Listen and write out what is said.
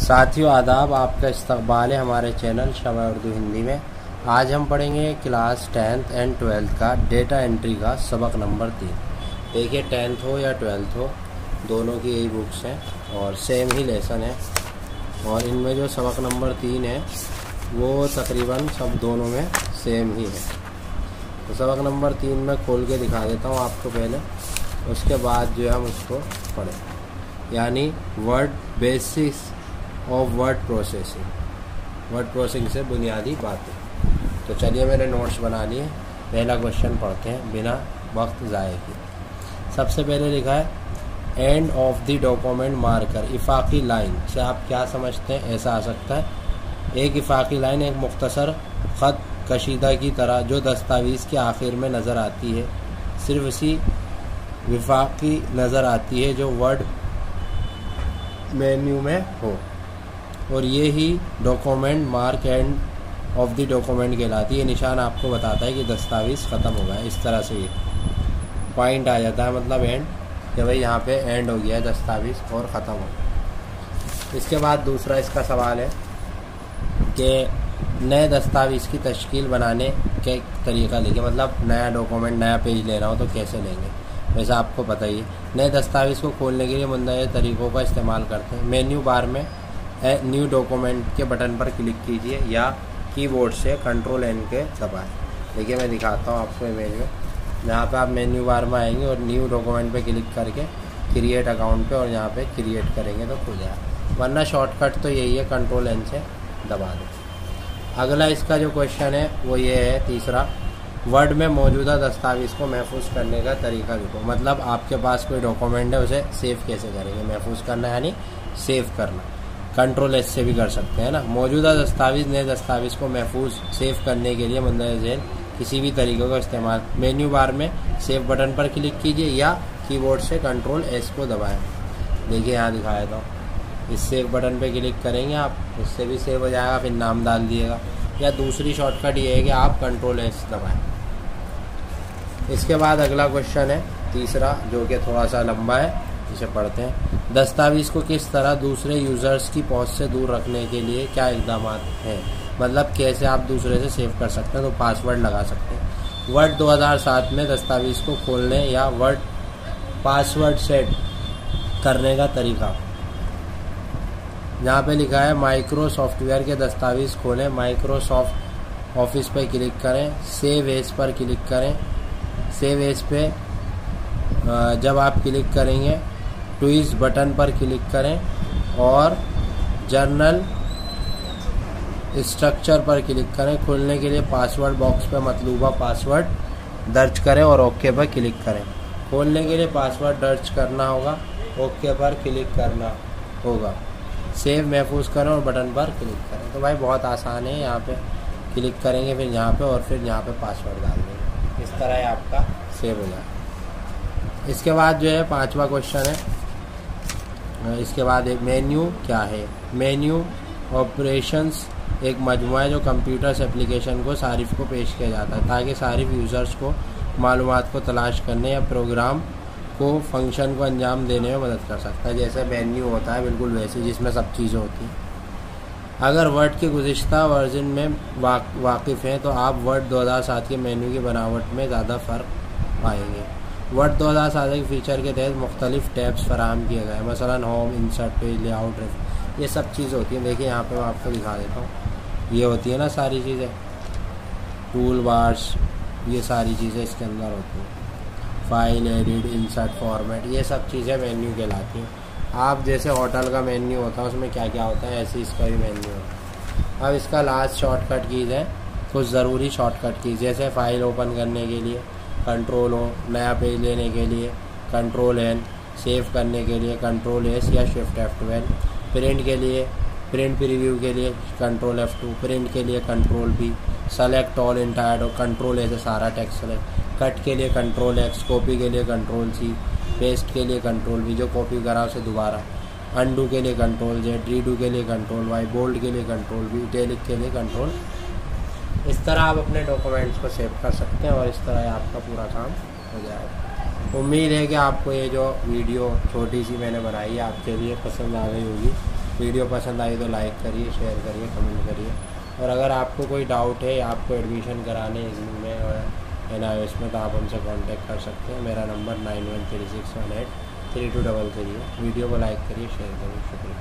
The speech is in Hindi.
साथियों, आदाब आपका इस्तबाल है हमारे चैनल शवा उर्दू हिंदी में। आज हम पढ़ेंगे क्लास टेंथ एंड ट्वेल्थ का डेटा एंट्री का सबक नंबर तीन। देखिए, टेंथ हो या ट्वेल्थ हो, दोनों की यही बुक्स हैं और सेम ही लेसन है। और इनमें जो सबक नंबर तीन है, वो तकरीबन सब दोनों में सेम ही है। तो सबक नंबर तीन में खोल के दिखा देता हूँ आपको पहले, उसके बाद जो है हम उसको पढ़ें। यानी word basics of word processing word processing से बुनियादी बातें तो चलिए मैंने नोट्स बना लिए। पहला क्वेश्चन पढ़ते हैं, बिना वक्त ज़ाय के। सबसे पहले लिखा है end of the document marker इफाकी line से आप क्या समझते हैं? ऐसा आ सकता है। एक इफाकी लाइन एक मुख्तसर ख़त कशीदा की तरह, जो दस्तावेज़ के आखिर में नज़र आती है। सिर्फ़ इसी विफाकी नज़र आती है जो वर्ड मेन्यू में हो। और ये ही document mark end of the document कहलाती है। निशान आपको बताता है कि दस्तावेज़ ख़त्म हो गया इस तरह से ये पॉइंट आ जाता है मतलब एंड कि भाई यहाँ पे एंड हो गया है, दस्तावेज़ और ख़त्म हो इसके बाद दूसरा इसका सवाल है कि नए दस्तावेज़ की तश्कील बनाने के तरीका लिखे मतलब नया डॉक्यूमेंट नया पेज लेना हो तो कैसे लेंगे? वैसे आपको पता ही है, नए दस्तावेज़ को खोलने के लिए मुंदे तरीक़ों का इस्तेमाल करते हैं। मेन्यू बार में न्यू डॉक्यूमेंट के बटन पर क्लिक कीजिए या कीबोर्ड से कंट्रोल एन के दबाएँ। देखिए, मैं दिखाता हूँ आपको इमेज में। यहाँ पे आप मेन्यू बार में आएँगे और न्यू डॉक्यूमेंट पे क्लिक करके क्रिएट अकाउंट पे और यहाँ पे क्रिएट करेंगे तो खुल जाए वरना शॉर्टकट तो यही है कंट्रोल एन से दबा दें। अगला इसका जो क्वेश्चन है, वो ये है, तीसरा। वर्ड में मौजूदा दस्तावेज़ को महफूज करने का तरीका लिखो मतलब आपके पास कोई डॉक्यूमेंट है, उसे सेव कैसे करेंगे? महफूज करना यानी सेव करना। कंट्रोल एस से भी कर सकते हैं ना। मौजूदा दस्तावेज़, नए दस्तावेज़ को महफूज सेव करने के लिए मंदर जैन किसी भी तरीके का इस्तेमाल। मेन्यू बार में सेव बटन पर क्लिक कीजिए या कीबोर्ड से कंट्रोल एस को दबाएँ। देखिए, यहाँ दिखाया था। इस सेव बटन पे क्लिक करेंगे आप, उससे भी सेव हो जाएगा, फिर नाम डाल दिएगा। या दूसरी शॉर्टकट ये है कि आप कंट्रोल एस दबाएँ। इसके बाद अगला क्वेश्चन है, तीसरा, जो कि थोड़ा सा लंबा है। इसे पढ़ते हैं। दस्तावेज़ को किस तरह दूसरे यूज़र्स की पहुँच से दूर रखने के लिए क्या इकदाम हैं? मतलब कैसे आप दूसरे से सेव कर सकते हैं तो पासवर्ड लगा सकते हैं। वर्ड 2007 में दस्तावेज़ को खोलने या वर्ड पासवर्ड सेट करने का तरीका। यहाँ पे लिखा है माइक्रो सॉफ्टवेयर के दस्तावेज़ खोलें। माइक्रोसॉफ्ट ऑफ़िस पर क्लिक करें। सेव एज पर क्लिक करें। सेव एज पे जब आप क्लिक करेंगे ट्वीज बटन पर क्लिक करें और जर्नल स्ट्रक्चर पर क्लिक करें। खोलने के लिए पासवर्ड बॉक्स पर मतलूबा पासवर्ड दर्ज करें और ओके पर क्लिक करें। खोलने के लिए पासवर्ड दर्ज करना होगा ओके पर क्लिक करना होगा। सेव महफूज करें और बटन पर क्लिक करें। तो भाई बहुत आसान है, यहाँ पे क्लिक करेंगे फिर यहाँ पे और फिर यहाँ पे पासवर्ड डाल देंगे। इस तरह आपका सेव हो जाए इसके बाद जो है पांचवा क्वेश्चन है। इसके बाद एक मेन्यू क्या है? मेन्यू ऑपरेशंस एक मजमू है जो कंप्यूटर्स एप्लीकेशन को सारिफ को पेश किया जाता है, ताकि सारिफ यूज़र्स को मालूम को तलाश करने या प्रोग्राम को फ़ंक्शन को अंजाम देने में मदद कर सकता है। जैसे मेन्यू होता है, बिल्कुल वैसे जिसमें सब चीज़ें होती हैं। अगर वर्ड के गुज्त वर्जन में वाकिफ़ हैं तो आप वर्ड 2007 के मेन्यू की बनावट में ज़्यादा फ़र्क पाएँगे। वर्ड दो हज़ार सात के फीचर के तहत मुख्तलिफ़ टैब्स फराम किए गए मसला होम इंसर्ट पेज लेआउट ये सब चीज़ होती हैं। देखिए, यहाँ पे मैं आपको दिखा देता हूँ। ये होती है ना सारी चीज़ें। टूल बार्स ये सारी चीज़ें इसके अंदर होती हैं। फ़ाइल एडिट इंसर्ट फॉर्मेट ये सब चीज़ें मेन्यू कहलाती हैं। आप जैसे होटल का मेन्यू होता है, उसमें क्या क्या होता है, ऐसे इसका भी मेन्यू होता है। अब इसका लास्ट शॉर्टकट कीज़ है। कुछ ज़रूरी शॉर्टकट कीज़, जैसे फ़ाइल ओपन करने के लिए। कंट्रोल हो नया पेज लेने के लिए कंट्रोल एन सेव करने के लिए कंट्रोल एस या शिफ्ट एफ़ ट्वेल्व प्रिंट के लिए प्रिंट प्रीव्यू के लिए कंट्रोल एफ़ टू प्रिंट के लिए control B select all entire और कंट्रोल ए से सारा टेक्स्ट सेलेक्ट कट के लिए कंट्रोल एक्स कॉपी के लिए कंट्रोल सी पेस्ट के लिए कंट्रोल बी जो कॉपी करा उसे दोबारा अनडू के लिए कंट्रोल जेड रीडू के लिए कंट्रोल वाई बोल्ड के लिए कंट्रोल बी टेलिक के लिए कंट्रोल इस तरह आप अपने डॉक्यूमेंट्स को सेव कर सकते हैं और इस तरह आपका पूरा काम हो जाएगा। उम्मीद है कि आपको ये जो वीडियो छोटी सी मैंने बनाई है, आपके लिए पसंद आ गई होगी। वीडियो पसंद आई तो लाइक करिए शेयर करिए कमेंट करिए। और अगर आपको कोई डाउट है, आपको एडमिशन कराने में और एन आई में तो आप हमसे कांटेक्ट कर सकते हैं। मेरा number nine one three six one eight three two double three है। वीडियो को लाइक करिए शेयर करिए, शुक्रिया।